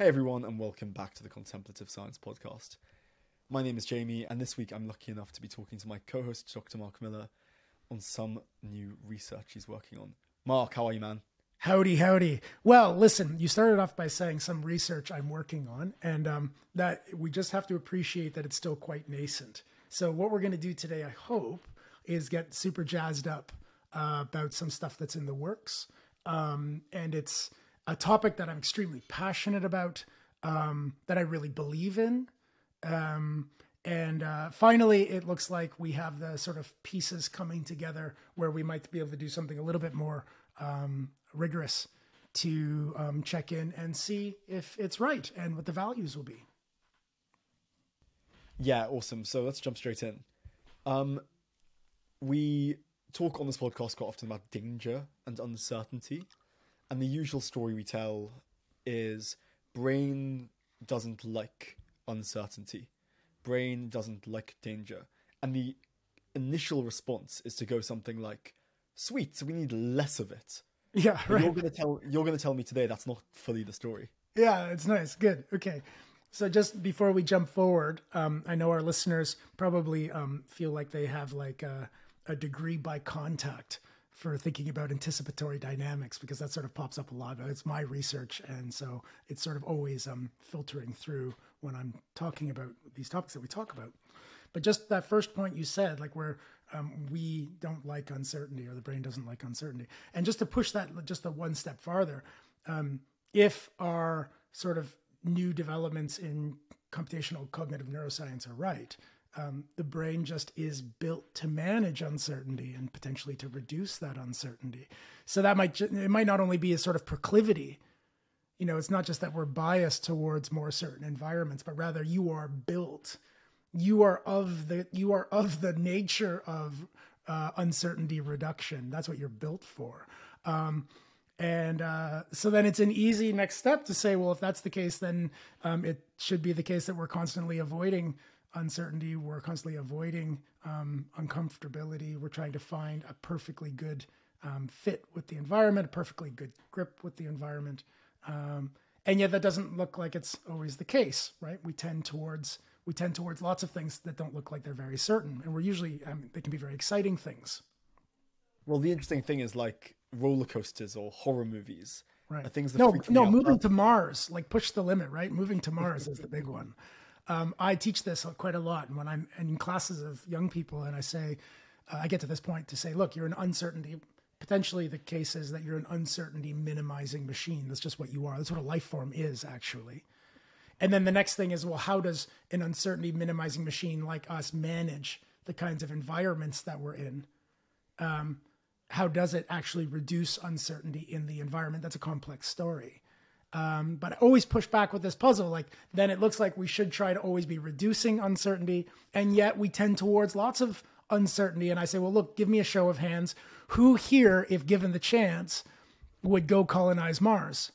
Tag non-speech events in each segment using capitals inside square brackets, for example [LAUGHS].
Hey everyone, and welcome back to the Contemplative Science Podcast. My name is Jamie, and this week I'm lucky enough to be talking to my co host, Dr. Mark Miller, on some new research he's working on. Mark, how are you, man? Howdy, howdy. Well, listen, you started off by saying some research I'm working on, and um, that we just have to appreciate that it's still quite nascent. So, what we're going to do today, I hope, is get super jazzed up uh, about some stuff that's in the works. Um, and it's a topic that I'm extremely passionate about, um, that I really believe in. Um, and uh, finally, it looks like we have the sort of pieces coming together where we might be able to do something a little bit more um, rigorous to um, check in and see if it's right and what the values will be. Yeah, awesome. So let's jump straight in. Um, we talk on this podcast quite often about danger and uncertainty. And the usual story we tell is brain doesn't like uncertainty. Brain doesn't like danger. And the initial response is to go something like, sweet, so we need less of it. [LAUGHS] Yeah, right. You're gonna tell you're gonna tell me today that's not fully the story. Yeah, it's nice. Good. Okay. So just before we jump forward, um, I know our listeners probably um, feel like they have like a, a degree by contact for thinking about anticipatory dynamics because that sort of pops up a lot. It's my research, and so it's sort of always um, filtering through when I'm talking about these topics that we talk about. But just that first point you said, like where um, we don't like uncertainty or the brain doesn't like uncertainty, and just to push that just a one step farther, um, if our sort of new developments in computational cognitive neuroscience are right, um, the brain just is built to manage uncertainty and potentially to reduce that uncertainty. So that might it might not only be a sort of proclivity. You know, it's not just that we're biased towards more certain environments, but rather you are built. You are of the you are of the nature of uh, uncertainty reduction. That's what you're built for. Um, and uh, so then it's an easy next step to say, well, if that's the case, then um, it should be the case that we're constantly avoiding uncertainty. We're constantly avoiding um, uncomfortability. We're trying to find a perfectly good um, fit with the environment, a perfectly good grip with the environment. Um, and yet that doesn't look like it's always the case, right? We tend towards we tend towards lots of things that don't look like they're very certain, and we're usually I mean, they can be very exciting things. Well, the interesting thing is like roller coasters or horror movies. Right. Things that no, no, moving to Mars, like push the limit, right? Moving to Mars is the big one. Um, I teach this quite a lot and when I'm in classes of young people, and I say, uh, I get to this point to say, look, you're an uncertainty. Potentially, the case is that you're an uncertainty minimizing machine. That's just what you are. That's what a life form is, actually. And then the next thing is, well, how does an uncertainty minimizing machine like us manage the kinds of environments that we're in? Um, how does it actually reduce uncertainty in the environment? That's a complex story. Um, but I always push back with this puzzle. Like, then it looks like we should try to always be reducing uncertainty. And yet we tend towards lots of uncertainty. And I say, well, look, give me a show of hands. Who here, if given the chance, would go colonize Mars?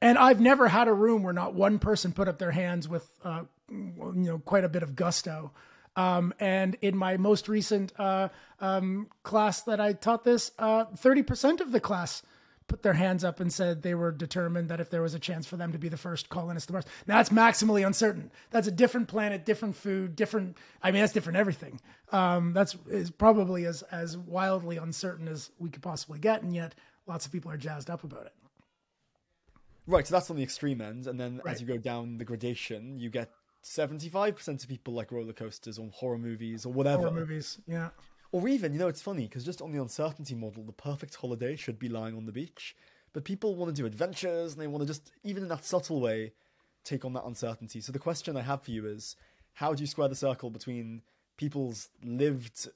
And I've never had a room where not one person put up their hands with, uh, you know, quite a bit of gusto. Um, and in my most recent uh, um, class that I taught this, uh, 30% of the class put their hands up and said they were determined that if there was a chance for them to be the first colonists of Mars. Now that's maximally uncertain. That's a different planet, different food, different. I mean, that's different everything. Um, that's is probably as as wildly uncertain as we could possibly get, and yet lots of people are jazzed up about it. Right, so that's on the extreme end, and then Right. as you go down the gradation, you get seventy-five percent of people like roller coasters or horror movies or whatever. Horror movies, yeah. Or even, you know, it's funny because just on the uncertainty model, the perfect holiday should be lying on the beach, but people want to do adventures and they want to just, even in that subtle way, take on that uncertainty. So the question I have for you is, how do you square the circle between people's lived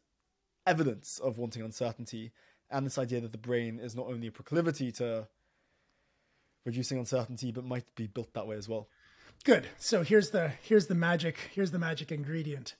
evidence of wanting uncertainty and this idea that the brain is not only a proclivity to reducing uncertainty, but might be built that way as well? Good. So here's the here's the magic here's the magic ingredient.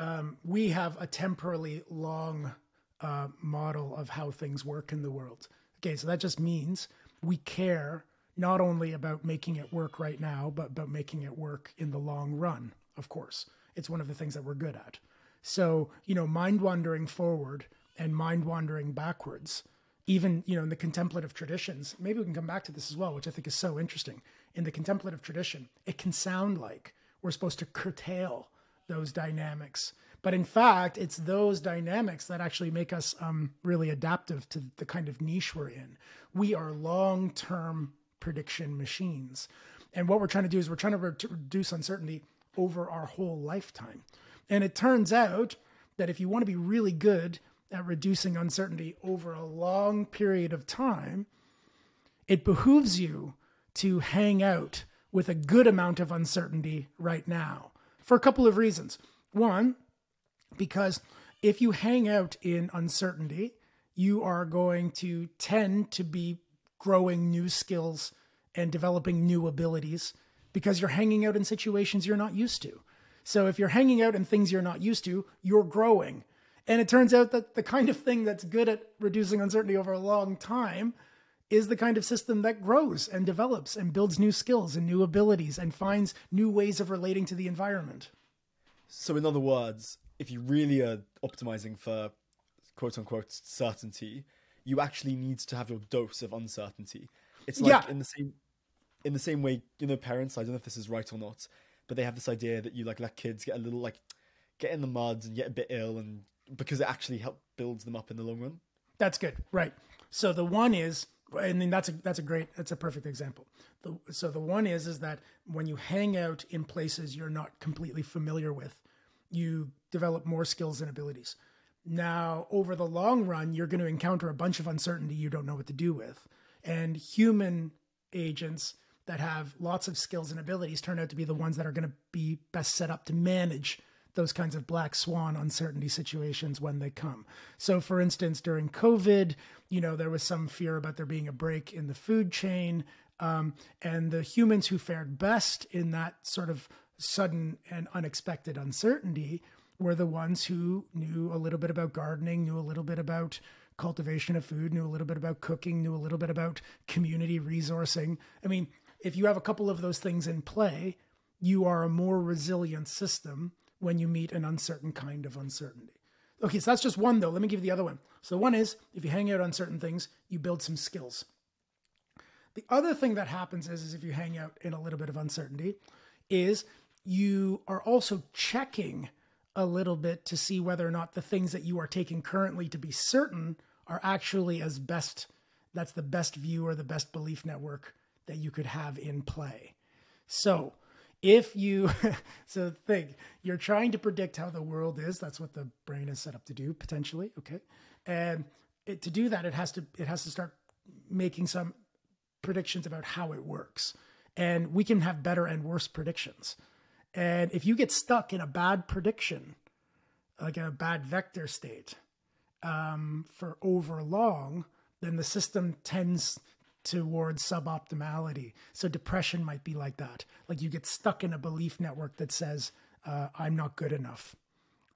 Um, we have a temporally long uh, model of how things work in the world. Okay, so that just means we care not only about making it work right now, but about making it work in the long run. Of course, it's one of the things that we're good at. So you know, mind wandering forward and mind wandering backwards even you know in the contemplative traditions maybe we can come back to this as well which i think is so interesting in the contemplative tradition it can sound like we're supposed to curtail those dynamics. But in fact it's those dynamics that actually make us um, really adaptive to the kind of niche we're in. We are long-term prediction machines. And what we're trying to do is we're trying to re- reduce uncertainty over our whole lifetime. And it turns out that if you want to be really good at reducing uncertainty over a long period of time, it behooves you to hang out with a good amount of uncertainty right now for a couple of reasons. One, because if you hang out in uncertainty, you are going to tend to be growing new skills and developing new abilities because you're hanging out in situations you're not used to. So if you're hanging out in things you're not used to, you're growing. And it turns out that the kind of thing that's good at reducing uncertainty over a long time is the kind of system that grows and develops and builds new skills and new abilities and finds new ways of relating to the environment. So, in other words, if you really are optimizing for quote unquote certainty, you actually need to have your dose of uncertainty. It's like Yeah. in the same in the same way, you know, parents, I don't know if this is right or not, but they have this idea that you like let kids get a little like get in the mud and get a bit ill and because it actually helps builds them up in the long run. That's good, right? So the one is, and then that's a that's a great that's a perfect example. The, so the one is is that when you hang out in places you're not completely familiar with, you develop more skills and abilities. Now, over the long run, you're going to encounter a bunch of uncertainty you don't know what to do with, and human agents that have lots of skills and abilities turn out to be the ones that are going to be best set up to manage those kinds of black swan uncertainty situations when they come. So, for instance, during COVID, you know, there was some fear about there being a break in the food chain. Um, and the humans who fared best in that sort of sudden and unexpected uncertainty were the ones who knew a little bit about gardening, knew a little bit about cultivation of food, knew a little bit about cooking, knew a little bit about community resourcing. I mean, if you have a couple of those things in play, you are a more resilient system when you meet an uncertain kind of uncertainty. Okay, so that's just one though. Let me give you the other one. So one is if you hang out on certain things, you build some skills. The other thing that happens is, is if you hang out in a little bit of uncertainty, is you are also checking a little bit to see whether or not the things that you are taking currently to be certain are actually as best that's the best view or the best belief network that you could have in play. So if you [LAUGHS] so think you're trying to predict how the world is. That's what the brain is set up to do potentially okay? And it, to do that it has to it has to start making some predictions about how it works. And we can have better and worse predictions. And if you get stuck in a bad prediction like a bad vector state um, for over long then the system tends towards suboptimality. So depression might be like that. Like you get stuck in a belief network that says, uh, I'm not good enough,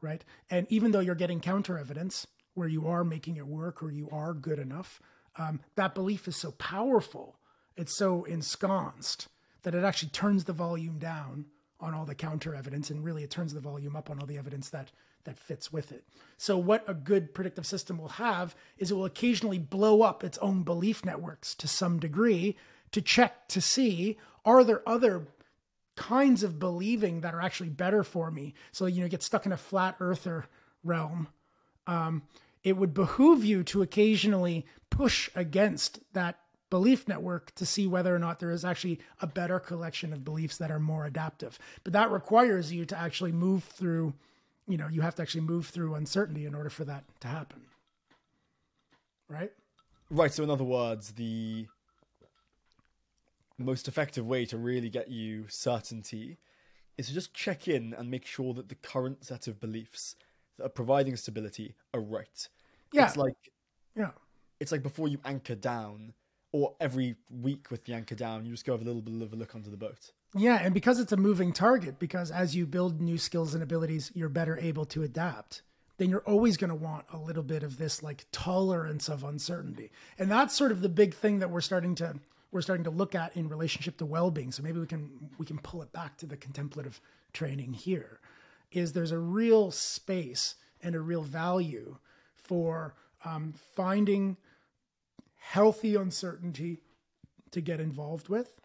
right? And even though you're getting counter evidence where you are making it work or you are good enough, um, that belief is so powerful, it's so ensconced that it actually turns the volume down on all the counter evidence and really it turns the volume up on all the evidence that that fits with it. So what a good predictive system will have is it will occasionally blow up its own belief networks to some degree to check to see are there other kinds of believing that are actually better for me. So you know get stuck in a flat earther realm. Um, it would behoove you to occasionally push against that belief network to see whether or not there is actually a better collection of beliefs that are more adaptive. But that requires you to actually move through you know you have to actually move through uncertainty in order for that to happen right Right, so in other words, the most effective way to really get you certainty is to just check in and make sure that the current set of beliefs that are providing stability are right. Yeah. It's like yeah it's like before you anchor down or every week with the anchor down, you just go have a little bit of a look under the boat. Yeah and because it's a moving target because as you build new skills and abilities you're better able to adapt then you're always going to want a little bit of this like tolerance of uncertainty. And that's sort of the big thing that we're starting to we're starting to look at in relationship to well-being. So maybe we can we can pull it back to the contemplative training here is there's a real space and a real value for um, finding healthy uncertainty to get involved with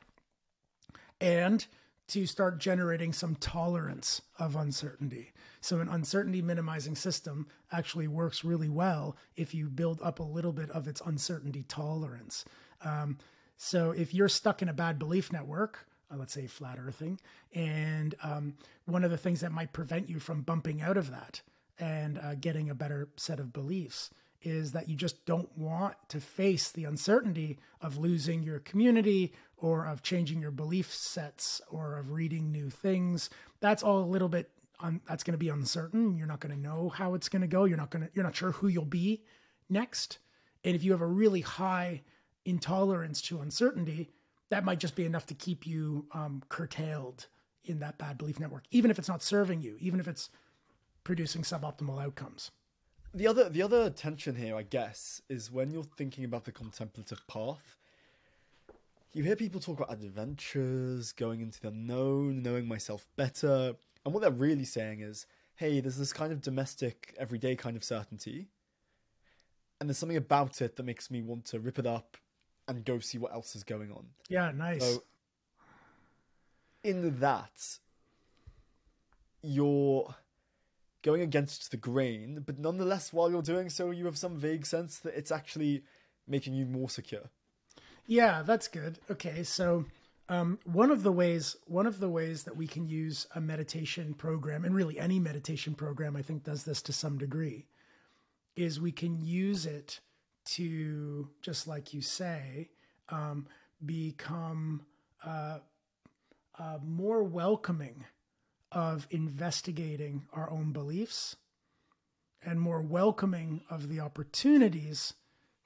and to start generating some tolerance of uncertainty. So, an uncertainty minimizing system actually works really well if you build up a little bit of its uncertainty tolerance. Um, so, if you're stuck in a bad belief network, uh, let's say flat earthing, and um, one of the things that might prevent you from bumping out of that and uh, getting a better set of beliefs is that you just don't want to face the uncertainty of losing your community or of changing your belief sets or of reading new things. That's all a little bit un, that's going to be uncertain. You're not going to know how it's going to go. You're not going to you're not sure who you'll be next. And if you have a really high intolerance to uncertainty, that might just be enough to keep you um, curtailed in that bad belief network, even if it's not serving you, even if it's producing suboptimal outcomes. The other the other tension here, I guess, is when you're thinking about the contemplative path. You hear people talk about adventures, going into the unknown, knowing myself better, and what they're really saying is, hey, there's this kind of domestic, everyday kind of certainty, and there's something about it that makes me want to rip it up and go see what else is going on. Yeah, nice. So, in that, you're going against the grain, but nonetheless, while you're doing so, you have some vague sense that it's actually making you more secure. Yeah, that's good. Okay, so um, one of the ways one of the ways that we can use a meditation program, and really any meditation program, I think, does this to some degree, is we can use it to just like you say, um, become uh, uh, more welcoming of investigating our own beliefs and more welcoming of the opportunities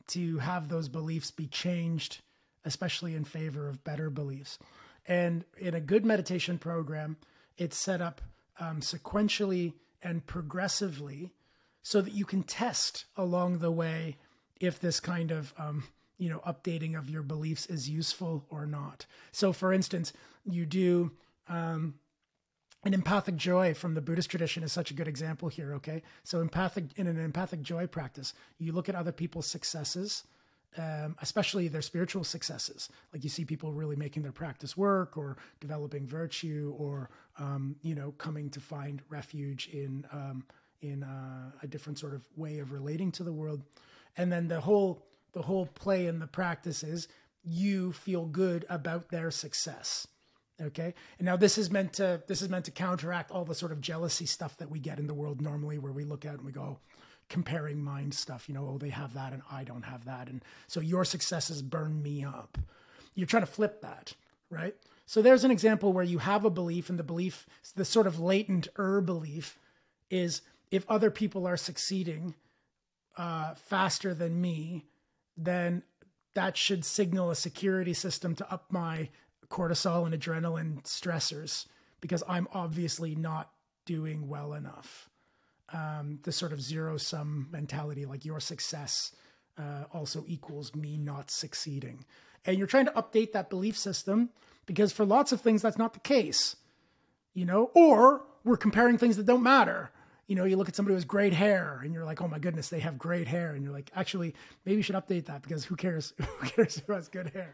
to have those beliefs be changed, especially in favor of better beliefs. And in a good meditation program, it's set up um, sequentially and progressively so that you can test along the way if this kind of um, you know updating of your beliefs is useful or not. So, for instance, you do um, an empathic joy from the Buddhist tradition is such a good example here. Okay, so empathic in an empathic joy practice, you look at other people's successes, um, especially their spiritual successes. Like you see people really making their practice work, or developing virtue, or um, you know coming to find refuge in um, in uh, a different sort of way of relating to the world. And then the whole the whole play in the practice is you feel good about their success okay and now this is meant to this is meant to counteract all the sort of jealousy stuff that we get in the world normally where we look at and we go comparing mind stuff you know oh they have that and i don't have that and so your successes burn me up you're trying to flip that right so there's an example where you have a belief and the belief the sort of latent er belief is if other people are succeeding uh, faster than me then that should signal a security system to up my cortisol and adrenaline stressors because I'm obviously not doing well enough. Um, the sort of zero sum mentality, like your success uh, also equals me not succeeding. And you're trying to update that belief system because for lots of things, that's not the case, you know, or we're comparing things that don't matter you know, you look at somebody who has great hair and you're like, oh my goodness, they have great hair. And you're like, actually, maybe you should update that because who cares? [LAUGHS] who cares who has good hair?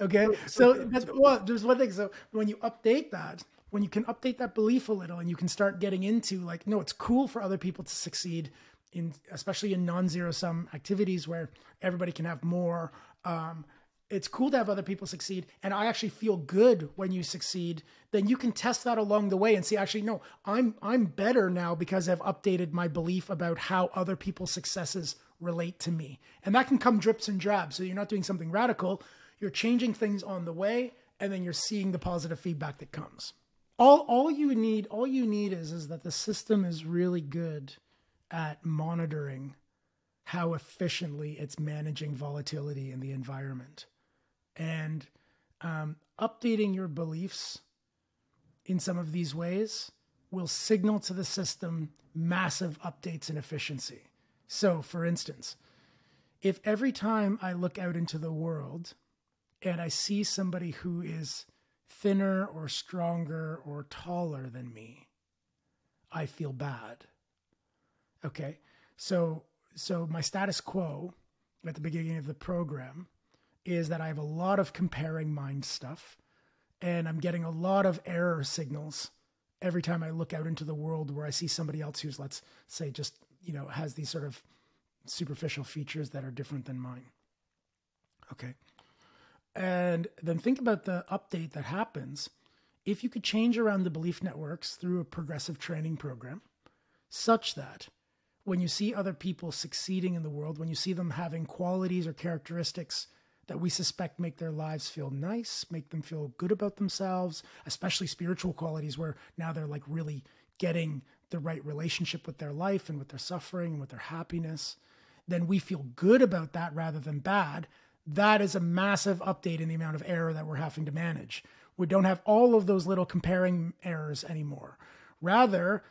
Okay. So that's well, there's one thing. So when you update that, when you can update that belief a little and you can start getting into like, no, it's cool for other people to succeed in, especially in non-zero sum activities where everybody can have more. Um, it's cool to have other people succeed. And i actually feel good when you succeed then you can test that along the way and see actually no i'm i'm better now because i've updated my belief about how other people's successes relate to me. And that can come drips and drabs. So you're not doing something radical. You're changing things on the way and then you're seeing the positive feedback that comes all all you need all you need is is that the system is really good at monitoring how efficiently it's managing volatility in the environment and um, updating your beliefs in some of these ways will signal to the system massive updates in efficiency. So, for instance, if every time I look out into the world and I see somebody who is thinner or stronger or taller than me, I feel bad. Okay. So, so my status quo at the beginning of the program is that I have a lot of comparing mind stuff and I'm getting a lot of error signals every time I look out into the world where I see somebody else who's, let's say, just, you know, has these sort of superficial features that are different than mine. Okay. And then think about the update that happens if you could change around the belief networks through a progressive training program such that when you see other people succeeding in the world, when you see them having qualities or characteristics that we suspect make their lives feel nice, make them feel good about themselves, especially spiritual qualities where now they're like really getting the right relationship with their life and with their suffering and with their happiness, then we feel good about that rather than bad. That is a massive update in the amount of error that we're having to manage. We don't have all of those little comparing errors anymore. Rather,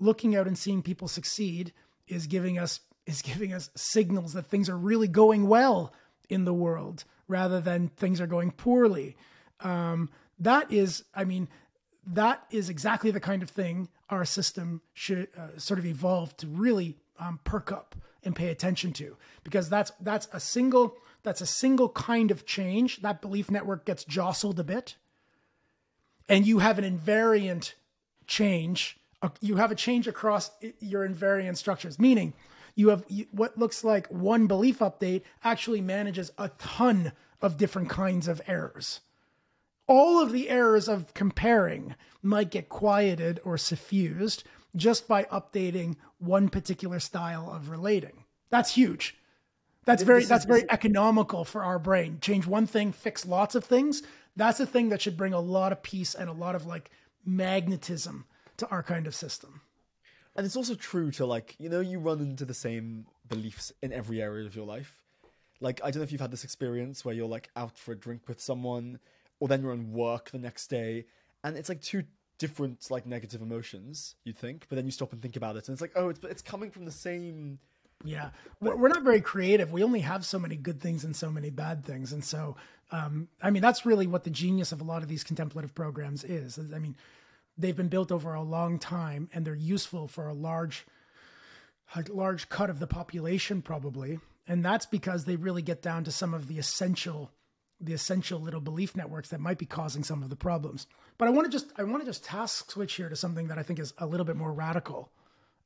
looking out and seeing people succeed is giving us is giving us signals that things are really going well in the world rather than things are going poorly. Um, that is, I mean, that is exactly the kind of thing our system should uh, sort of evolve to really um, perk up and pay attention to, because that's that's a single that's a single kind of change. That belief network gets jostled a bit, and you have an invariant change. Uh, you have a change across your invariant structures, meaning you have what looks like one belief update actually manages a ton of different kinds of errors. All of the errors of comparing might get quieted or suffused just by updating one particular style of relating. That's huge. That's very that's very economical for our brain. Change one thing, fix lots of things. That's a thing that should bring a lot of peace and a lot of like magnetism to our kind of system. And it's also true to like, you know, you run into the same beliefs in every area of your life. Like, I don't know if you've had this experience where you're like out for a drink with someone, or then you're on work the next day, and it's like two different like negative emotions. You'd think, but then you stop and think about it, and it's like, oh, it's it's coming from the same. Yeah, we're not very creative. We only have so many good things and so many bad things, and so um, I mean that's really what the genius of a lot of these contemplative programs is. I mean, they've been built over a long time and they're useful for a large a large cut of the population probably. And that's because they really get down to some of the essential the essential little belief networks that might be causing some of the problems. But i want to just i want to just task switch here to something that i think is a little bit more radical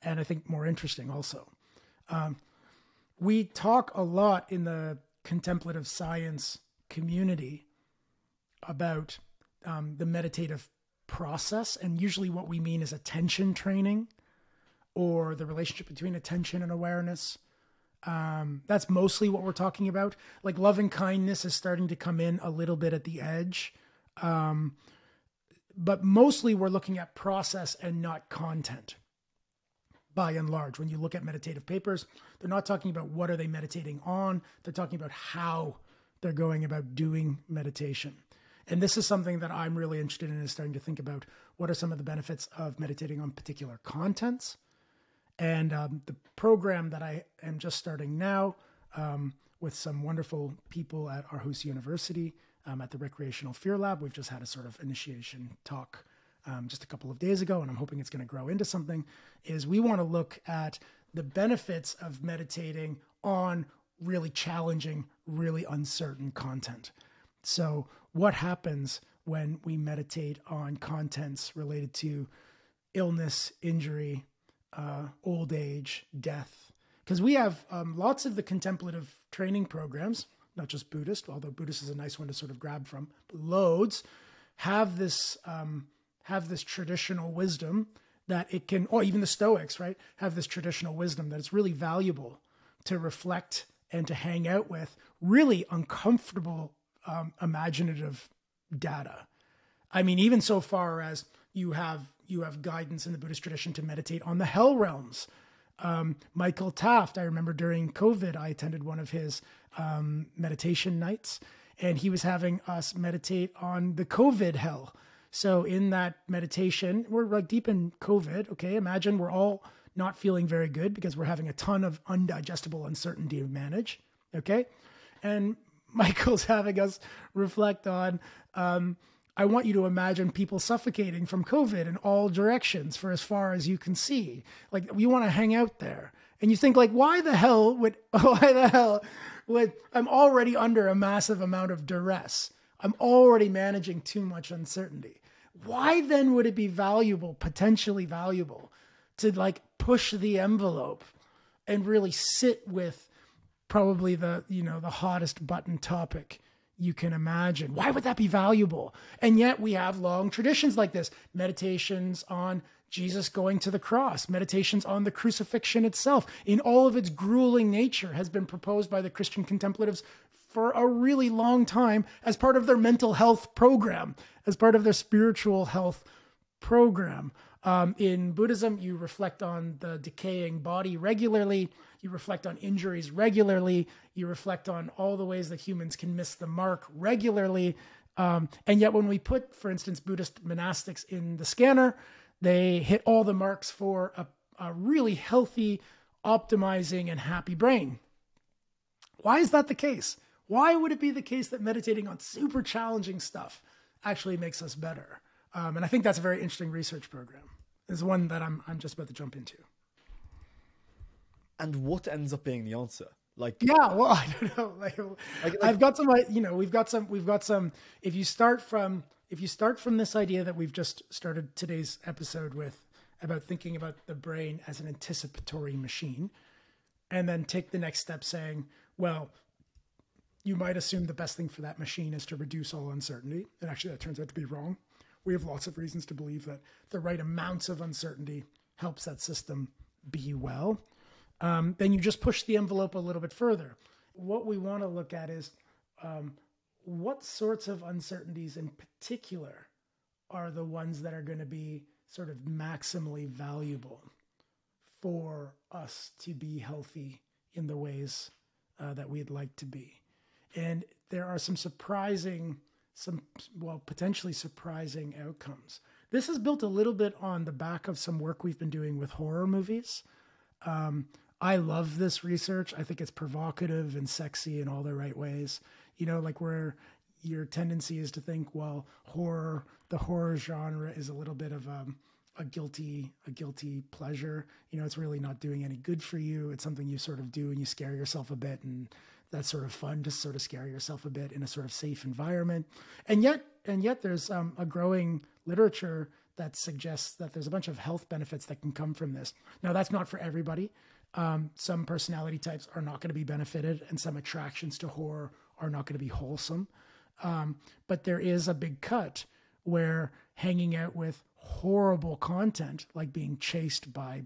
and i think more interesting also um, we talk a lot in the contemplative science community about um, the meditative process. And usually, what we mean is attention training or the relationship between attention and awareness. Um, that's mostly what we're talking about. Like loving kindness is starting to come in a little bit at the edge. Um, but mostly we're looking at process and not content by and large. When you look at meditative papers they're not talking about what are they meditating on. They're talking about how they're going about doing meditation. And this is something that I'm really interested in is starting to think about what are some of the benefits of meditating on particular contents. And um, the program that I am just starting now um, with some wonderful people at Aarhus University um, at the Recreational Fear Lab, we've just had a sort of initiation talk um, just a couple of days ago, and I'm hoping it's going to grow into something. Is we want to look at the benefits of meditating on really challenging, really uncertain content. So, what happens when we meditate on contents related to illness, injury, uh, old age, death? Because we have um, lots of the contemplative training programs, not just Buddhist, although Buddhist is a nice one to sort of grab from, loads have this um, have this traditional wisdom that it can, or even the Stoics, right, have this traditional wisdom that it's really valuable to reflect and to hang out with really uncomfortable um, imaginative data. I mean, even so far as you have you have guidance in the Buddhist tradition to meditate on the hell realms. Um, Michael Taft, I remember during COVID, I attended one of his um, meditation nights, and he was having us meditate on the COVID hell. So in that meditation, we're like deep in COVID. Okay, imagine we're all not feeling very good because we're having a ton of undigestible uncertainty to manage. Okay, and [LAUGHS] Michael's having us reflect on. Um, I want you to imagine people suffocating from COVID in all directions for as far as you can see. Like we want to hang out there. and you think like, why the hell would [LAUGHS] why the hell would I'm already under a massive amount of duress. I'm already managing too much uncertainty. Why then would it be valuable, potentially valuable, to like push the envelope and really sit with probably the you know the hottest button topic you can imagine. Why would that be valuable? And yet we have long traditions like this meditations on Jesus going to the cross, meditations on the crucifixion itself, in all of its grueling nature, has been proposed by the Christian contemplatives for a really long time as part of their mental health program, as part of their spiritual health program. Um, in Buddhism, you reflect on the decaying body regularly. You reflect on injuries regularly. You reflect on all the ways that humans can miss the mark regularly. Um, and yet, when we put, for instance, Buddhist monastics in the scanner, they hit all the marks for a, a really healthy, optimizing, and happy brain. Why is that the case? Why would it be the case that meditating on super challenging stuff actually makes us better? Um, and I think that's a very interesting research program. Is one that I'm I'm just about to jump into. And what ends up being the answer? Like yeah, well, [LAUGHS] I don't know. Like, like, like, I've got some, you know, we've got some, we've got some. If you start from, if you start from this idea that we've just started today's episode with about thinking about the brain as an anticipatory machine, and then take the next step, saying, well, you might assume the best thing for that machine is to reduce all uncertainty, and actually, that turns out to be wrong. We have lots of reasons to believe that the right amounts of uncertainty helps that system be well um, then you just push the envelope a little bit further. What we want to look at is um, what sorts of uncertainties in particular are the ones that are going to be sort of maximally valuable for us to be healthy in the ways uh, that we'd like to be. And there are some surprising, some, well, potentially surprising outcomes. This is built a little bit on the back of some work we've been doing with horror movies. Um, I love this research. I think it's provocative and sexy in all the right ways. You know, like where your tendency is to think, well, horror, the horror genre is a little bit of a, um, a guilty, a guilty pleasure. You know, it's really not doing any good for you. It's something you sort of do and you scare yourself a bit, and that's sort of fun to sort of scare yourself a bit in a sort of safe environment. And yet, and yet, there's um, a growing literature that suggests that there's a bunch of health benefits that can come from this. Now, that's not for everybody. Um, some personality types are not going to be benefited, and some attractions to horror are not going to be wholesome. Um, but there is a big cut where hanging out with horrible content, like being chased by,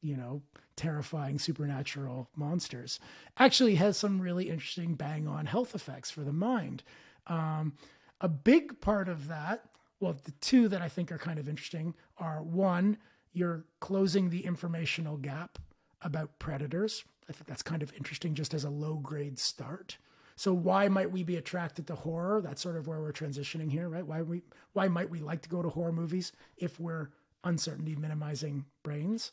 you know, terrifying supernatural monsters, actually has some really interesting bang on health effects for the mind. Um, a big part of that, well, the two that I think are kind of interesting are one, you're closing the informational gap about predators. I think that's kind of interesting just as a low grade start. So why might we be attracted to horror? That's sort of where we're transitioning here, right? Why we why might we like to go to horror movies if we're uncertainty minimizing brains?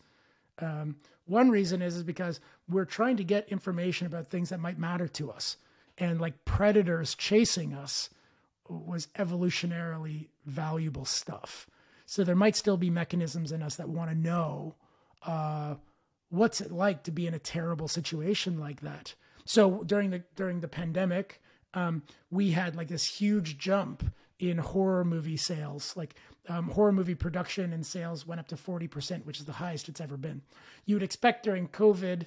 Um, one reason is is because we're trying to get information about things that might matter to us, and like predators chasing us was evolutionarily valuable stuff. So there might still be mechanisms in us that want to know uh, what's it like to be in a terrible situation like that. So during the during the pandemic um, we had like this huge jump in horror movie sales. Like um, horror movie production and sales went up to 40% which is the highest it's ever been. You would expect during covid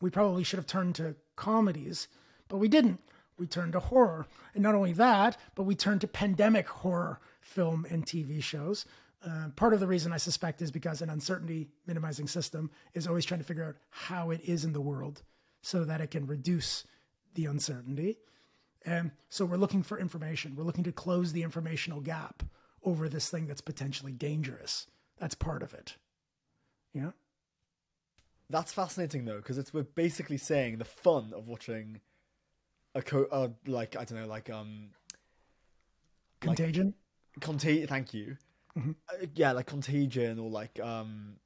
we probably should have turned to comedies but we didn't. We turned to horror. And not only that but we turned to pandemic horror film and tv shows. Uh, part of the reason I suspect is because an uncertainty minimizing system is always trying to figure out how it is in the world so that it can reduce the uncertainty. And so we're looking for information. We're looking to close the informational gap over this thing that's potentially dangerous. That's part of it. Yeah. That's fascinating though, because it's we're basically saying the fun of watching a co uh, like I don't know, like um Contagion. Like, Contagion. Thank you mm-hmm. uh, yeah, like Contagion or like um,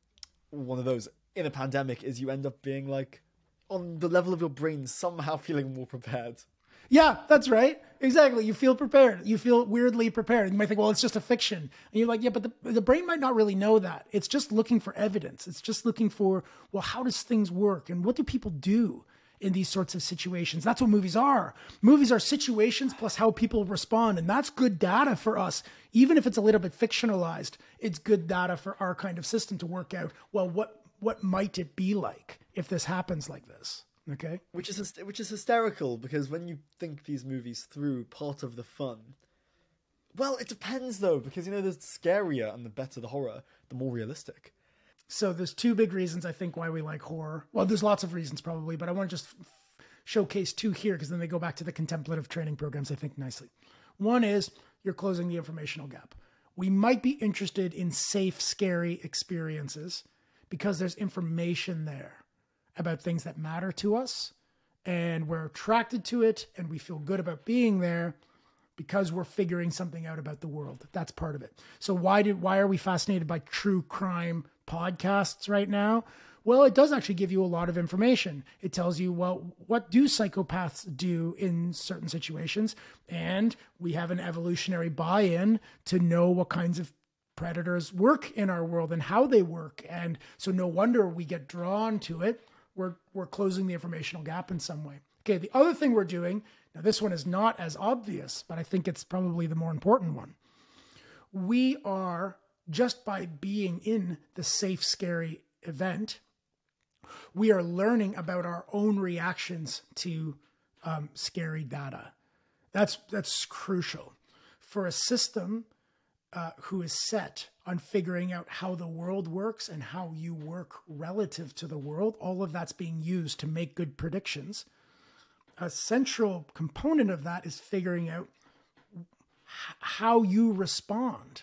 one of those in a pandemic is you end up being like on the level of your brain somehow [LAUGHS] feeling more prepared. Yeah, that's right. Exactly. You feel prepared. You feel weirdly prepared. You might think, well, it's just a fiction. And you're like, yeah, but the, the brain might not really know that. It's just looking for evidence. It's just looking for, well, how does things work? And what do people do in these sorts of situations? That's what movies are. Movies are situations plus how people respond. And that's good data for us. Even if it's a little bit fictionalized, it's good data for our kind of system to work out, well, what, what might it be like if this happens like this? Okay. Which is which is hysterical because when you think these movies through, part of the fun. Well, it depends though, because you know the scarier and the better the horror, the more realistic. So there's two big reasons I think why we like horror. Well, there's lots of reasons probably, but I want to just f- showcase two here because then they go back to the contemplative training programs I think nicely. One is you're closing the informational gap. We might be interested in safe, scary experiences because there's information there about things that matter to us and we're attracted to it and we feel good about being there because we're figuring something out about the world. That's part of it. So why did why are we fascinated by true crime podcasts right now? Well, it does actually give you a lot of information. It tells you, well, what do psychopaths do in certain situations? And we have an evolutionary buy in to know what kinds of predators work in our world and how they work. And so, no wonder we get drawn to it we're we're closing the informational gap in some way. Okay, the other thing we're doing, now this one is not as obvious, but I think it's probably the more important one. We are just by being in the safe scary event, we are learning about our own reactions to um, scary data. That's that's crucial for a system uh, who is set on figuring out how the world works and how you work relative to the world. All of that's being used to make good predictions. A central component of that is figuring out how you respond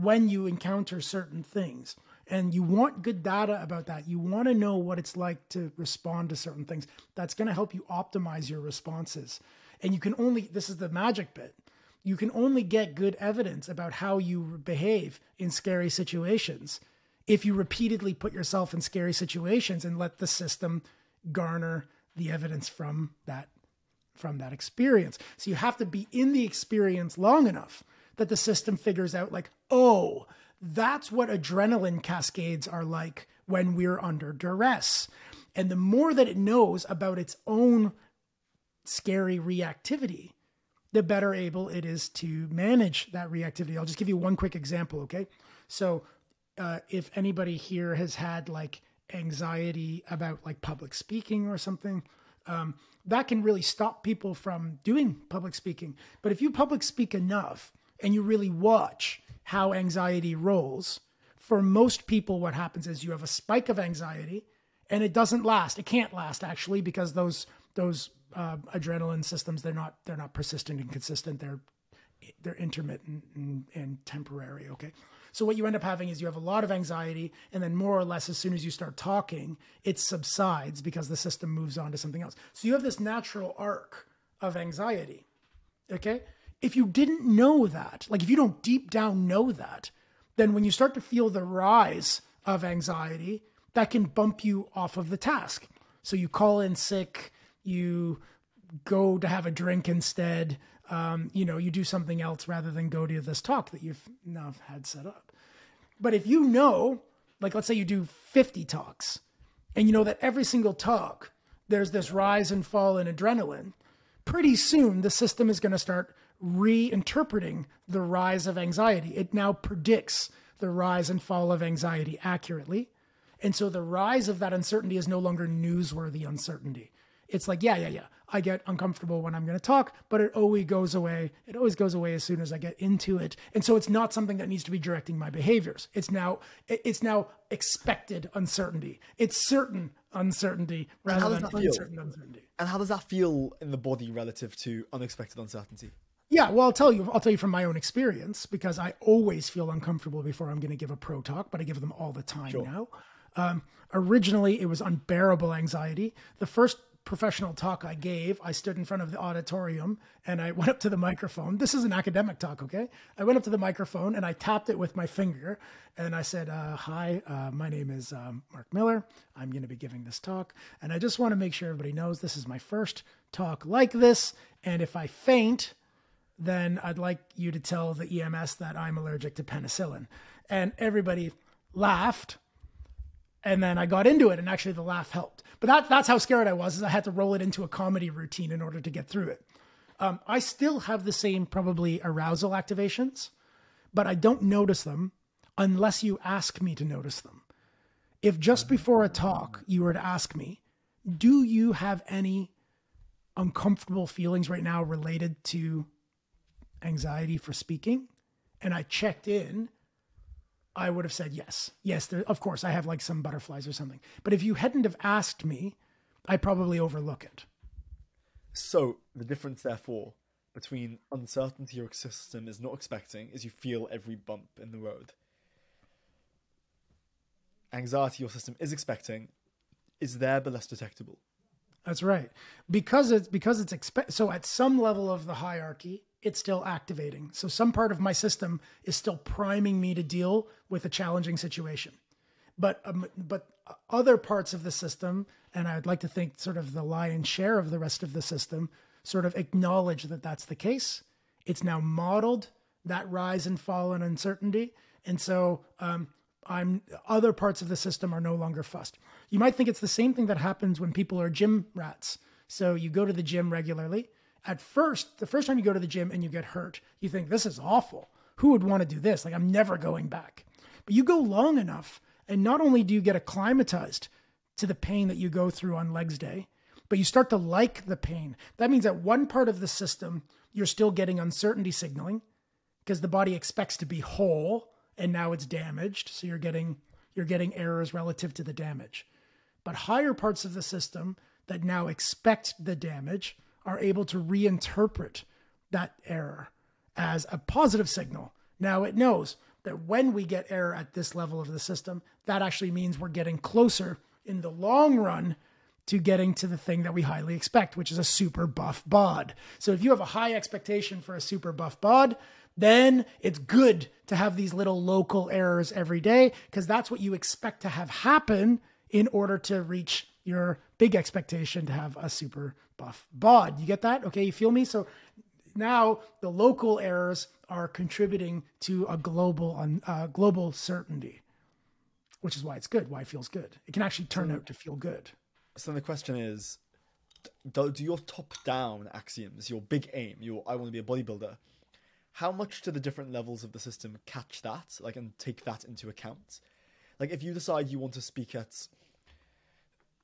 when you encounter certain things. And you want good data about that. You want to know what it's like to respond to certain things. That's going to help you optimize your responses. And you can only, this is the magic bit you can only get good evidence about how you behave in scary situations if you repeatedly put yourself in scary situations and let the system garner the evidence from that from that experience. So you have to be in the experience long enough that the system figures out like, "Oh, that's what adrenaline cascades are like when we're under duress." And the more that it knows about its own scary reactivity, the better able it is to manage that reactivity. I'll just give you one quick example, okay? So, uh, if anybody here has had like anxiety about like public speaking or something, um, that can really stop people from doing public speaking. But if you public speak enough and you really watch how anxiety rolls, for most people, what happens is you have a spike of anxiety and it doesn't last. It can't last actually because those those uh, adrenaline systems they're not they're not persistent and consistent. They're they're intermittent and, and, temporary okay? So what you end up having is you have a lot of anxiety and then more or less as soon as you start talking it subsides because the system moves on to something else. So you have this natural arc of anxiety okay? If you didn't know that like if you don't deep down know that then when you start to feel the rise of anxiety that can bump you off of the task. So you call in sick you go to have a drink instead. Um, you know, you do something else rather than go to this talk that you've now had set up. But if you know, like let's say you do 50 talks and you know that every single talk there's this rise and fall in adrenaline, pretty soon the system is going to start reinterpreting the rise of anxiety. It now predicts the rise and fall of anxiety accurately. And so the rise of that uncertainty is no longer newsworthy uncertainty it's like, yeah, yeah, yeah. I get uncomfortable when I'm going to talk, but it always goes away. It always goes away as soon as I get into it. And so it's not something that needs to be directing my behaviors. It's now it's now expected uncertainty. It's certain uncertainty rather than uncertain uncertainty. And how does that feel in the body relative to unexpected uncertainty? Yeah, well, I'll tell you. I'll tell you from my own experience because I always feel uncomfortable before I'm going to give a pro talk, but I give them all the time sure. now. Um, originally, it was unbearable anxiety. The first professional talk I gave, I stood in front of the auditorium and I [LAUGHS] went up to the microphone. This is an academic talk, okay? I went up to the microphone and I tapped it with my finger and I said, uh, Hi, uh, my name is um, Mark Miller. I'm going to be giving this talk. And I just want to make sure everybody knows this is my first talk like this. And if I faint, then I'd like you to tell the EMS that I'm allergic to penicillin. And everybody laughed. And then I got into it, and actually the laugh helped. But that, that's how scared I was, is I had to roll it into a comedy routine in order to get through it. Um, I still have the same probably arousal activations, but I don't notice them unless you ask me to notice them. If just before a talk you were to ask me, do you have any uncomfortable feelings right now related to anxiety for speaking? And I checked in I would have said yes. Yes, there, of course, I have like some butterflies or something. But if you hadn't have asked me, I probably overlook it. So the difference, therefore, between uncertainty your system is not expecting is you feel every bump in the road. Anxiety your system is expecting is there but less detectable. That's right. Because it's because it's expect so at some level of the hierarchy, it's still activating. So some part of my system is still priming me to deal with a challenging situation. But um, but other parts of the system, and I'd like to think sort of the lion's share of the rest of the system, sort of acknowledge that that's the case. It's now modeled that rise and fall and uncertainty, and so um, I'm other parts of the system are no longer fussed. You might think it's the same thing that happens when people are gym rats. So you go to the gym regularly at first, the first time you go to the gym and you get hurt, you think, this is awful. Who would want to do this? Like, I'm never going back. But you go long enough, and not only do you get acclimatized to the pain that you go through on legs day, but you start to like the pain. That means that one part of the system, you're still getting uncertainty signaling because the body expects to be whole and now it's damaged. So you're getting you're getting errors relative to the damage. But higher parts of the system that now expect the damage are able to reinterpret that error as a positive signal. Now it knows that when we get error at this level of the system, that actually means we're getting closer in the long run to getting to the thing that we highly expect, which is a super buff bod. So if you have a high expectation for a super buff bod, then it's good to have these little local errors every day because that's what you expect to have happen in order to reach your big expectation to have a super buff bod. You get that? Okay, you feel me? So now the local errors are contributing to a global uh, global certainty, which is why it's good. Why it feels good. It can actually turn out to feel good. So the question is, do, do your top-down axioms, your big aim, your I want to be a bodybuilder, how much do the different levels of the system catch that, like, and take that into account? Like, if you decide you want to speak at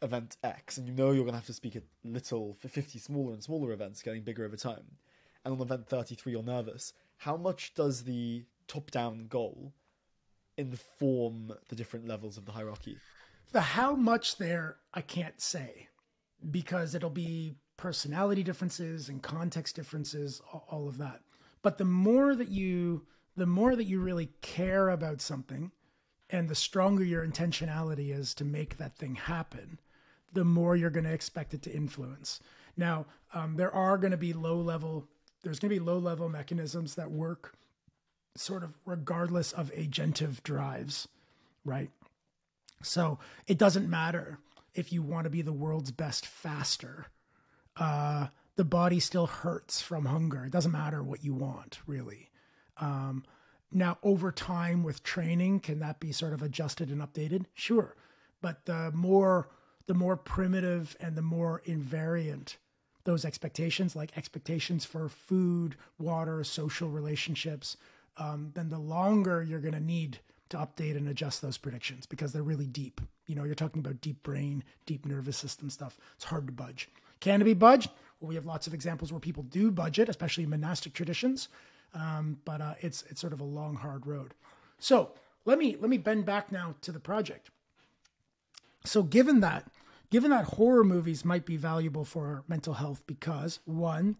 event X, and you know you're going to have to speak at little for 50 smaller and smaller events, getting bigger over time, and on event 33 you're nervous, how much does the top down goal inform the different levels of the hierarchy? The how much there, I can't say because it'll be personality differences and context differences, all of that. But the more that you, the more that you really care about something, and the stronger your intentionality is to make that thing happen, the more you're going to expect it to influence. Now, um, there are going to be low level, there's going to be low level mechanisms that work sort of regardless of agentive drives, right? So it doesn't matter if you want to be the world's best faster. Uh, the body still hurts from hunger. It doesn't matter what you want, really. Um, now, over time with training, can that be sort of adjusted and updated? Sure. But the more the more primitive and the more invariant those expectations, like expectations for food, water, social relationships, um, then the longer you're going to need to update and adjust those predictions because they're really deep. You know, you're talking about deep brain, deep nervous system stuff. It's hard to budge. Can it be budged? Well, we have lots of examples where people do budget, especially in monastic traditions. Um, but uh, it's it's sort of a long, hard road. So let me let me bend back now to the project. So given that, given that horror movies might be valuable for our mental health because one,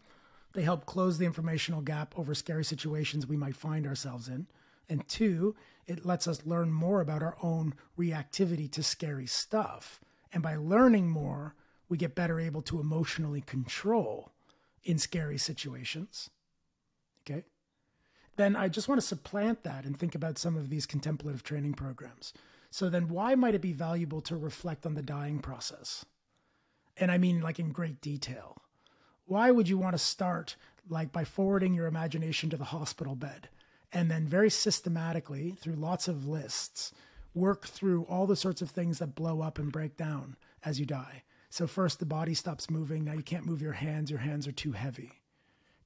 they help close the informational gap over scary situations we might find ourselves in, and two, it lets us learn more about our own reactivity to scary stuff. And by learning more, we get better able to emotionally control in scary situations. Okay. Then I just want to supplant that and think about some of these contemplative training programs. So then why might it be valuable to reflect on the dying process? And I mean like in great detail. Why would you want to start like by forwarding your imagination to the hospital bed and then very systematically through lots of lists work through all the sorts of things that blow up and break down as you die. So first the body stops moving. Now you can't move your hands. Your hands are too heavy.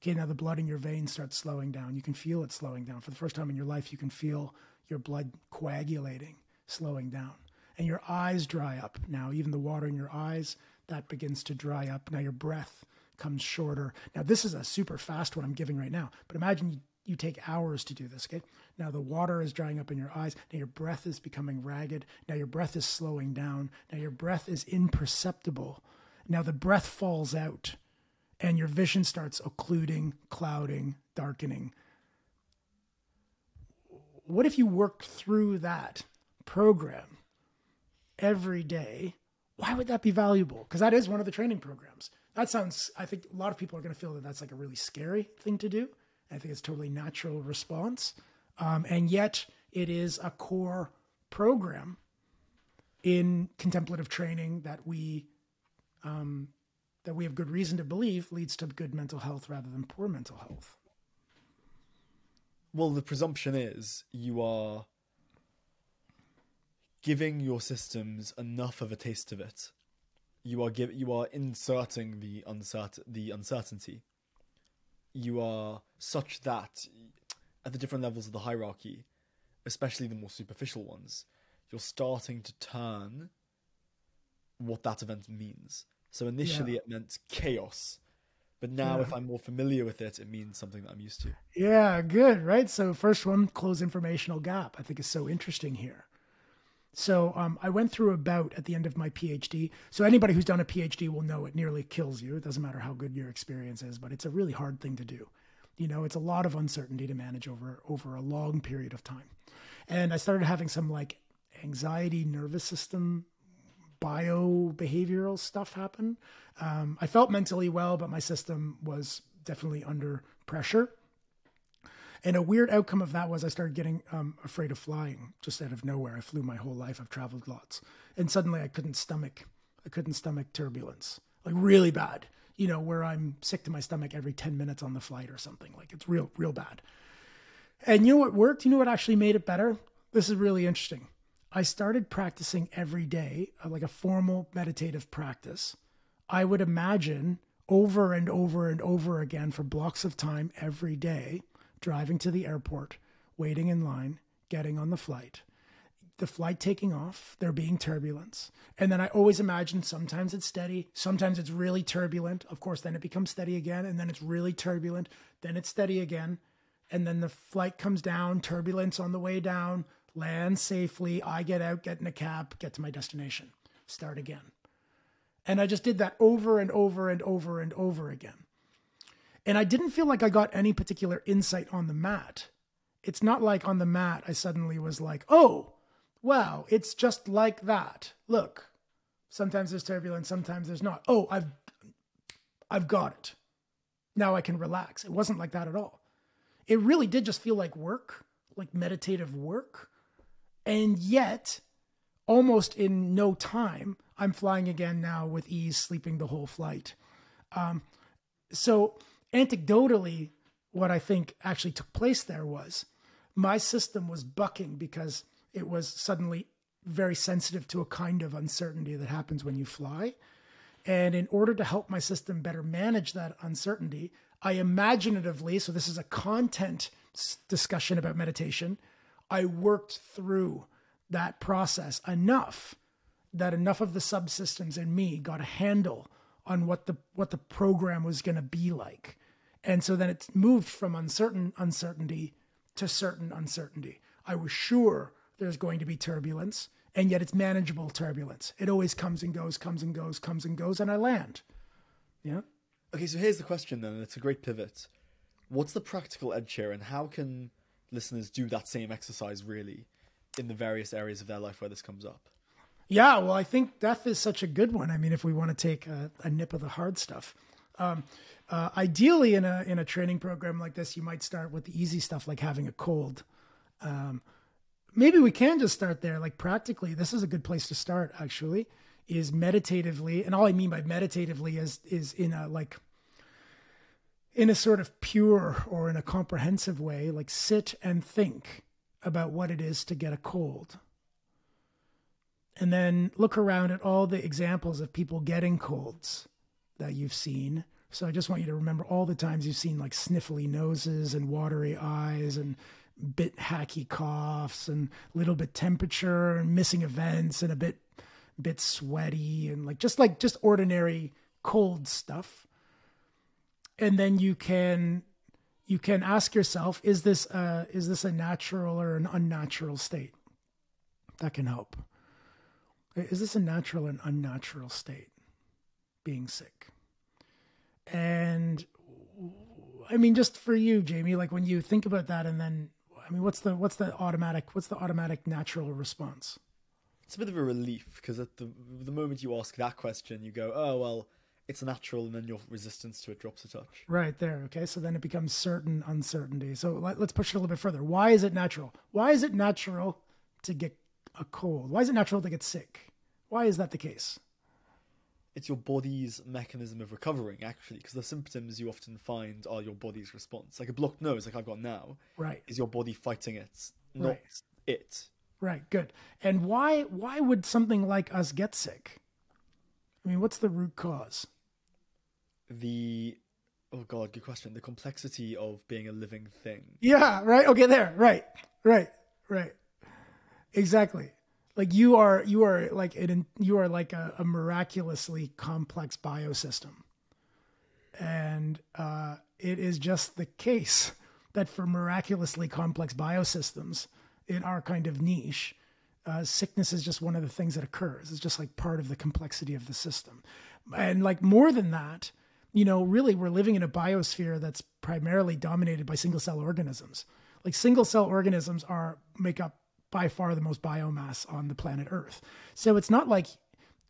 Okay, now the blood in your veins starts slowing down. You can feel it slowing down. For the first time in your life, you can feel your blood coagulating, slowing down. And your eyes dry up. Now, even the water in your eyes, that begins to dry up. Now your breath comes shorter. Now, this is a super fast one I'm giving right now, but imagine you, you take hours to do this, okay? Now the water is drying up in your eyes. Now your breath is becoming ragged. Now your breath is slowing down. Now your breath is imperceptible. Now the breath falls out and your vision starts occluding, clouding, darkening. What if you worked through that program every day? Why would that be valuable? Because that is one of the training programs. That sounds, I think a lot of people are going to feel that that's like a really scary thing to do. I think it's totally natural response. Um, and yet it is a core program in contemplative training that we um, that we have good reason to believe leads to good mental health rather than poor mental health. Well, the presumption is you are giving your systems enough of a taste of it. You are give, you are inserting the uncertain the uncertainty. You are such that at the different levels of the hierarchy, especially the more superficial ones, you're starting to turn what that event means. So initially yeah. it meant chaos. But now, yeah. if I'm more familiar with it, it means something that I'm used to. Yeah, good, right? So, first one, close informational gap, I think is so interesting here. So, um, I went through a bout at the end of my PhD. So, anybody who's done a PhD will know it nearly kills you. It doesn't matter how good your experience is, but it's a really hard thing to do. You know, it's a lot of uncertainty to manage over over a long period of time. And I started having some like anxiety, nervous system, bio behavioral stuff happen. Um, I felt mentally well, but my system was definitely under pressure. And a weird outcome of that was I started getting um, afraid of flying just out of nowhere. I flew my whole life. I've traveled lots, and suddenly I couldn't stomach. I couldn't stomach turbulence, like really bad you know, where I'm sick to my stomach every 10 minutes on the flight or something. Like it's real, real bad. And you know what worked? You know what actually made it better? This is really interesting. I started practicing every day, uh, like a formal meditative practice. I would imagine over and over and over again for blocks of time every day, driving to the airport, waiting in line, getting on the flight, the flight taking off, there being turbulence. And then I always imagine sometimes it's steady, sometimes it's really turbulent. Of course, then it becomes steady again, and then it's really turbulent, then it's steady again. And then the flight comes down, turbulence on the way down, land safely. I get out, get in a cab, get to my destination, start again. And I just did that over and over and over and over again. And I didn't feel like I got any particular insight on the mat. It's not like on the mat I suddenly was like, oh, wow, it's just like that. Look, sometimes there's turbulence, sometimes there's not. Oh, I've I've got it. Now I can relax. It wasn't like that at all. It really did just feel like work, like meditative work. And yet, almost in no time, I'm flying again now with ease, sleeping the whole flight. Um, so, anecdotally, what I think actually took place there was my system was bucking because it was suddenly very sensitive to a kind of uncertainty that happens when you fly. And in order to help my system better manage that uncertainty, I imaginatively, so this is a content discussion about meditation, I worked through that process enough that enough of the subsystems in me got a handle on what the what the program was going to be like. And so then it moved from uncertain uncertainty to certain uncertainty. I was sure there's going to be turbulence, and yet it's manageable turbulence. It always comes and goes, comes and goes, comes and goes, and I land. Yeah. Okay, so here's the question then, and it's a great pivot. What's the practical edge here, and how can listeners do that same exercise really in the various areas of their life where this comes up? Yeah, well, I think death is such a good one. I mean, if we want to take a, a nip of the hard stuff, um, uh, ideally in a in a training program like this, you might start with the easy stuff like having a cold. Um, maybe we can just start there. Like practically, this is a good place to start. Actually, is meditatively, and all I mean by meditatively is is in a like in a sort of pure or in a comprehensive way, like sit and think about what it is to get a cold and then look around at all the examples of people getting colds that you've seen. So I just want you to remember all the times you've seen like sniffly noses and watery eyes and bit hacky coughs and little bit temperature and missing events and a bit bit sweaty and like just like just ordinary cold stuff. And then you can you can ask yourself is this uh is this a natural or an unnatural state? That can help. Is this a natural and unnatural state? Being sick. And I mean, just for you, Jamie, like when you think about that, and then I mean, what's the what's the automatic what's the automatic natural response? It's a bit of a relief because at the the moment you ask that question, you go, "Oh well, it's natural," and then your resistance to it drops a touch. Right there. Okay, so then it becomes certain uncertainty. So let, let's push it a little bit further. Why is it natural? Why is it natural to get a cold? Why is it natural to get sick? Why is that the case? It's your body's mechanism of recovering, actually, because the symptoms you often find are your body's response. Like a blocked nose, like I've got now, right? Is your body fighting it, not right. it? Right. Good. And why? Why would something like us get sick? I mean, what's the root cause? The oh god, good question. The complexity of being a living thing. Yeah. Right. Okay. There. Right. Right. Right. Exactly like you are you are like an you are like a, a miraculously complex biosystem. And uh, it is just the case that for miraculously complex biosystems in our kind of niche uh, sickness is just one of the things that occurs. It's just like part of the complexity of the system. And like more than that you know really we're living in a biosphere that's primarily dominated by single cell organisms. Like single cell organisms are make up by far the most biomass on the planet Earth. So it's not like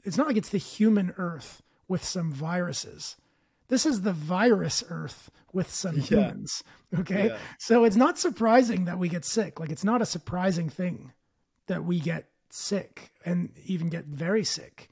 it's not like it's the human Earth with some viruses. This is the virus Earth with some yeah. humans. Okay. Yeah. So it's not surprising that we get sick. Like it's not a surprising thing that we get sick and even get very sick.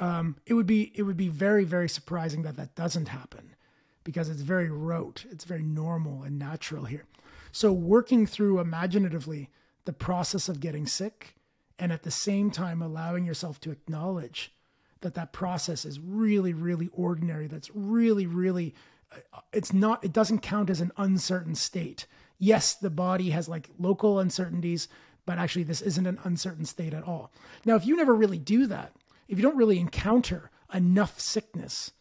Um, it would be it would be very very surprising that that doesn't happen because it's very rote. It's very normal and natural here. So working through imaginatively the process of getting sick and at the same time allowing yourself to acknowledge that that process is really really ordinary that's really really uh, it's not it doesn't count as an uncertain state. Yes the body has like local uncertainties but actually this isn't an uncertain state at all. Now if you never really do that if you don't really encounter enough sickness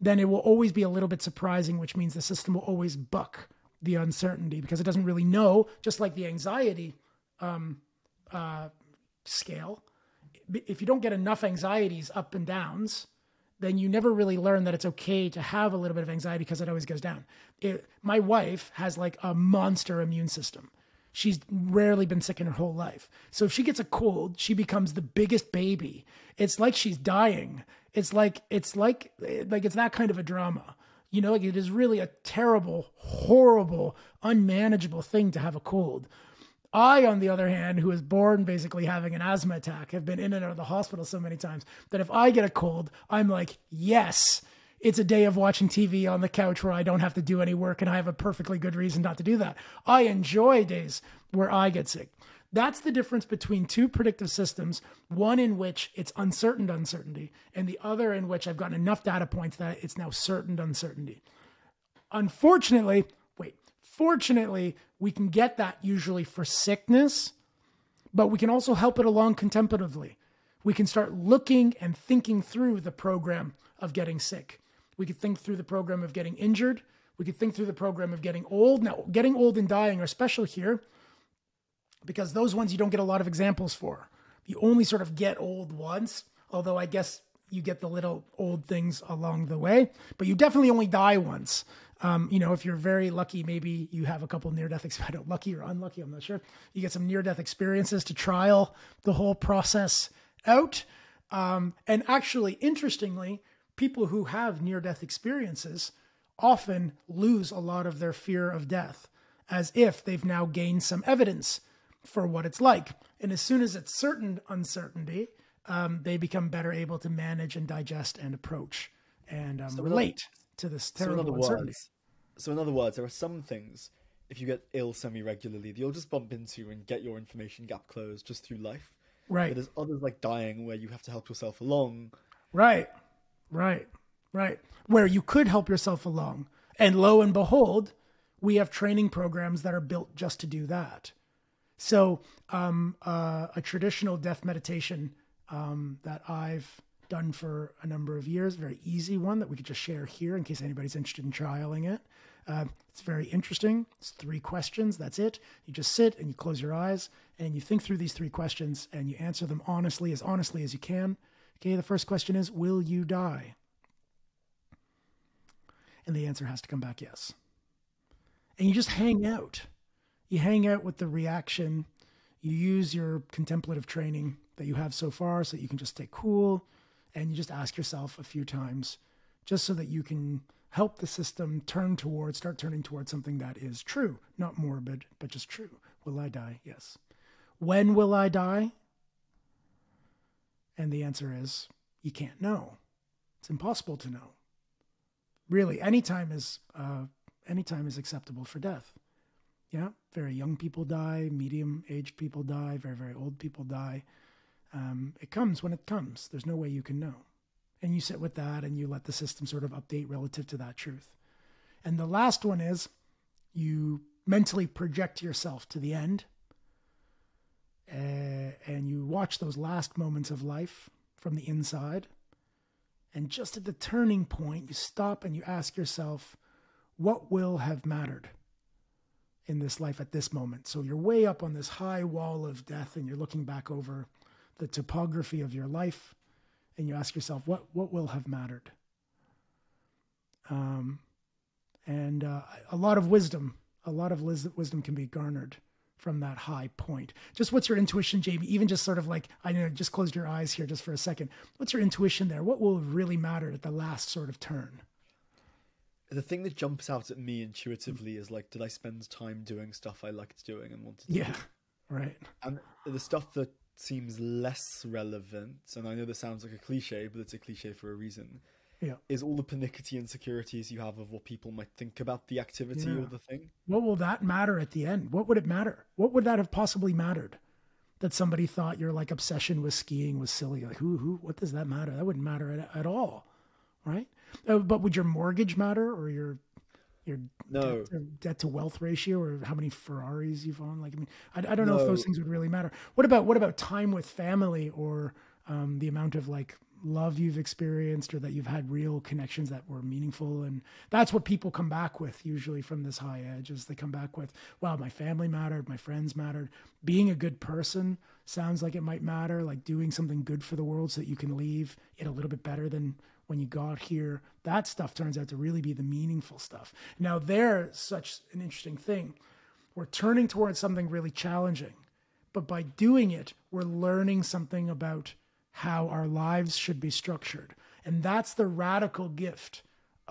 then it will always be a little bit surprising which means the system will always buck the uncertainty because it doesn't really know, just like the anxiety um, uh, scale. If you don't get enough anxieties up and downs, then you never really learn that it's okay to have a little bit of anxiety because it always goes down. It, my wife has like a monster immune system. She's rarely been sick in her whole life. So if she gets a cold, she becomes the biggest baby. It's like she's dying. It's like it's like like it's that kind of a drama. You know, like it is really a terrible, horrible, unmanageable thing to have a cold. I, on the other hand, who was born basically having an asthma attack, have been in and out of the hospital so many times that if I get a cold, I'm like, yes, it's a day of watching TV on the couch where I don't have to do any work and I have a perfectly good reason not to do that. I enjoy days where I get sick. That's the difference between two predictive systems, one in which it's uncertain uncertainty, and the other in which I've gotten enough data points that it's now certain uncertainty. Unfortunately, wait, fortunately, we can get that usually for sickness, but we can also help it along contemplatively. We can start looking and thinking through the program of getting sick. We could think through the program of getting injured. We could think through the program of getting old. Now, getting old and dying are special here because those ones you don't get a lot of examples for. You only sort of get old once, although I guess you get the little old things along the way, but you definitely only die once. Um, you know, if you're very lucky, maybe you have a couple near death experiences. [LAUGHS] Lucky or unlucky, I'm not sure. You get some near death experiences to trial the whole process out. Um, and actually, interestingly, people who have near death experiences often lose a lot of their fear of death as if they've now gained some evidence for what it's like. And as soon as it's certain uncertainty, um, they become better able to manage and digest and approach and um, so relate to this terrible so uncertainty. Words, so, in other words, there are some things if you get ill semi regularly that you'll just bump into and get your information gap closed just through life. Right. But there's others like dying where you have to help yourself along. Right. Right. Right. Where you could help yourself along. And lo and behold, we have training programs that are built just to do that. So, um, uh, a traditional death meditation um, that I've done for a number of years, very easy one that we could just share here in case anybody's interested in trialing it. Uh, it's very interesting. It's three questions. That's it. You just sit and you close your eyes and you think through these three questions and you answer them honestly, as honestly as you can. Okay, the first question is Will you die? And the answer has to come back yes. And you just hang out. You hang out with the reaction. You use your contemplative training that you have so far so that you can just stay cool. And you just ask yourself a few times just so that you can help the system turn towards, start turning towards something that is true, not morbid, but just true. Will I die? Yes. When will I die? And the answer is you can't know. It's impossible to know. Really, any time is uh, any time is acceptable for death. Yeah, very young people die, medium aged people die, very very old people die. Um, it comes when it comes. There's no way you can know and you sit with that and you let the system sort of update relative to that truth. And the last one is you mentally project yourself to the end uh, and you watch those last moments of life from the inside. And just at the turning point, you stop and you ask yourself, what will have mattered in this life at this moment? So you're way up on this high wall of death and you're looking back over the topography of your life and you ask yourself, what what will have mattered? Um, and uh, a lot of wisdom, a lot of wisdom can be garnered from that high point. Just what's your intuition, Jamie? Even just sort of like I know, just closed your eyes here just for a second. What's your intuition there? What will really matter at the last sort of turn? The thing that jumps out at me intuitively mm. is like, did I spend time doing stuff I liked doing and wanted to yeah, do? right. And the stuff that seems less relevant, and I know this sounds like a cliche, but it's a cliche for a reason. Yeah. Is all the panicky insecurities you have of what people might think about the activity yeah. or the thing. What will that matter at the end? What would it matter? What would that have possibly mattered? That somebody thought your like obsession with skiing was silly. Like who who what does that matter? That wouldn't matter at, at all, right? Uh, but would your mortgage matter or your your no. debt, to, debt, to, wealth ratio or how many Ferraris you've owned. Like, I mean, I, I don't know if those things would really matter. What about, what about time with family or um, the amount of like love you've experienced or that you've had real connections that were meaningful? And that's what people come back with usually from this high edge is they come back with, wow, my family mattered. My friends mattered. Being a good person sounds like it might matter, like doing something good for the world so that you can leave it a little bit better than when you got here, that stuff turns out to really be the meaningful stuff. Now, there's such an interesting thing. We're turning towards something really challenging, but by doing it, we're learning something about how our lives should be structured. And that's the radical gift.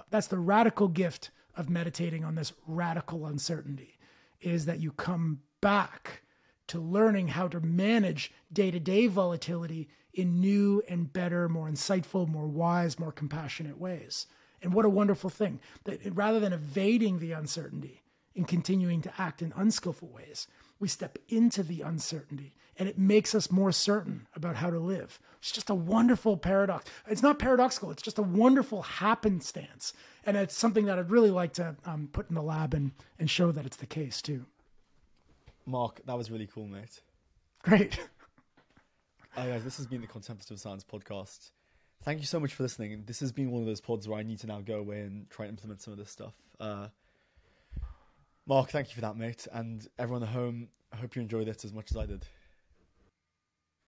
That's the radical gift of meditating on this radical uncertainty is that you come back to learning how to manage day to day volatility in new and better, more insightful, more wise, more compassionate ways. And what a wonderful thing that rather than evading the uncertainty and continuing to act in unskillful ways, we step into the uncertainty and it makes us more certain about how to live. It's just a wonderful paradox. It's not paradoxical, it's just a wonderful happenstance. And it's something that I'd really like to um, put in the lab and, and show that it's the case too. Mark, that was really cool, mate. Great. [LAUGHS] Hi guys, this has been the Contemplative Science Podcast. Thank you so much for listening. This has been one of those pods where I need to now go away and try and implement some of this stuff. Uh, Mark, thank you for that, mate, and everyone at home. I hope you enjoyed it as much as I did.